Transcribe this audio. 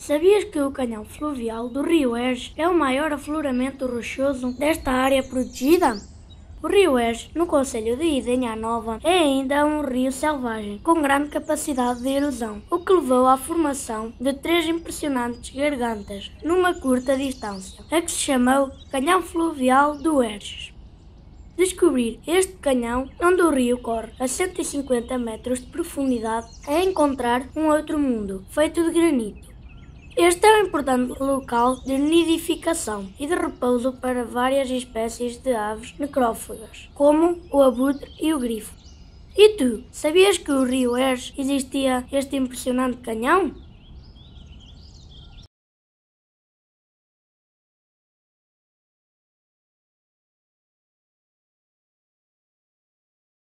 Sabias que o canhão fluvial do Rio Erge é o maior afloramento rochoso desta área protegida? O Rio Erge, no Conselho de Idenha Nova, é ainda um rio selvagem, com grande capacidade de erosão, o que levou à formação de três impressionantes gargantas, numa curta distância, a que se chamou Canhão Fluvial do Erge. Descobrir este canhão, onde o rio corre a 150 metros de profundidade, é encontrar um outro mundo, feito de granito. Este é um importante local de nidificação e de repouso para várias espécies de aves necrófagas, como o abutre e o grifo. E tu, sabias que o rio Erge existia este impressionante canhão?